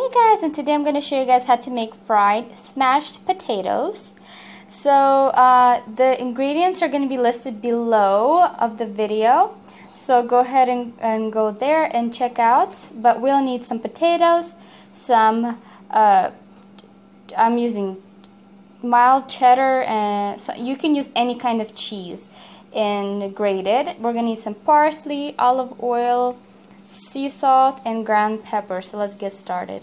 Hey guys, and today I'm going to show you guys how to make fried smashed potatoes. So uh, the ingredients are going to be listed below of the video. So go ahead and, and go there and check out. But we'll need some potatoes, some, uh, I'm using mild cheddar, and so you can use any kind of cheese and grated. We're going to need some parsley, olive oil, sea salt, and ground pepper. So let's get started.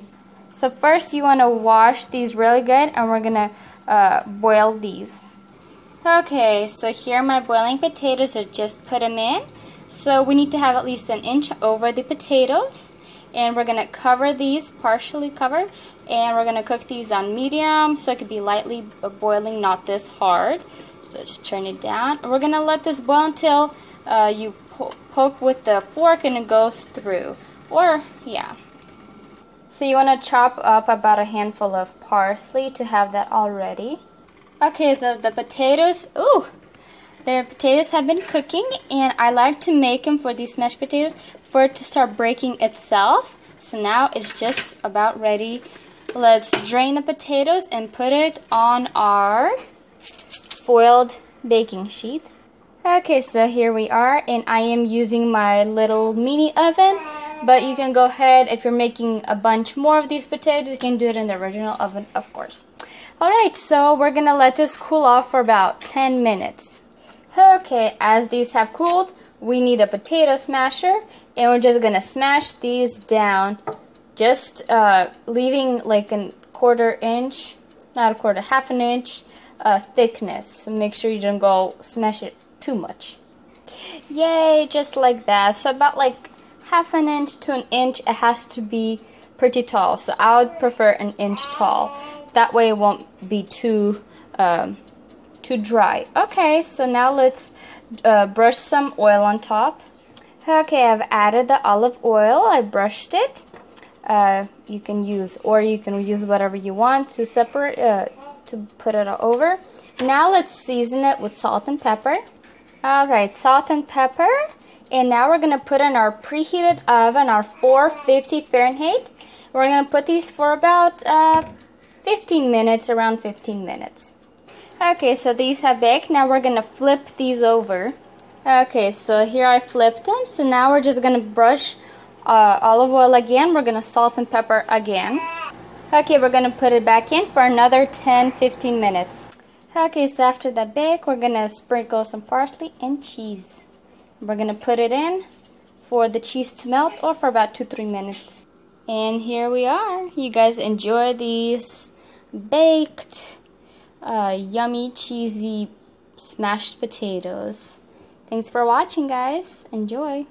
So first you want to wash these really good and we're going to uh, boil these. Okay, so here my boiling potatoes, I just put them in. So we need to have at least an inch over the potatoes. And we're going to cover these, partially covered. And we're going to cook these on medium so it could be lightly boiling, not this hard. So just turn it down. We're going to let this boil until uh, you po poke with the fork and it goes through. Or, yeah. So you want to chop up about a handful of parsley to have that all ready. Okay, so the potatoes, ooh, the potatoes have been cooking and I like to make them for these mashed potatoes for it to start breaking itself. So now it's just about ready. Let's drain the potatoes and put it on our foiled baking sheet. Okay, so here we are and I am using my little mini oven but you can go ahead if you're making a bunch more of these potatoes you can do it in the original oven of course. Alright so we're gonna let this cool off for about 10 minutes. Okay as these have cooled we need a potato smasher and we're just gonna smash these down just uh, leaving like a quarter inch not a quarter half an inch uh, thickness. So make sure you don't go smash it too much yay just like that so about like half an inch to an inch, it has to be pretty tall. So I would prefer an inch tall. That way it won't be too um, too dry. Okay, so now let's uh, brush some oil on top. Okay, I've added the olive oil. I brushed it. Uh, you can use, or you can use whatever you want to separate, uh, to put it over. Now let's season it with salt and pepper. Alright, salt and pepper. And now we're to put in our preheated oven, our 450 Fahrenheit. We're to put these for about uh, 15 minutes, around 15 minutes. Okay, so these have baked. Now we're to flip these over. Okay, so here I flipped them. So now we're just to brush uh, olive oil again. We're to salt and pepper again. Okay, we're to put it back in for another 10-15 minutes. Okay, so after the bake, we're going to sprinkle some parsley and cheese. We're going to put it in for the cheese to melt or for about 2-3 minutes. And here we are. You guys enjoy these baked, uh, yummy, cheesy, smashed potatoes. Thanks for watching, guys. Enjoy.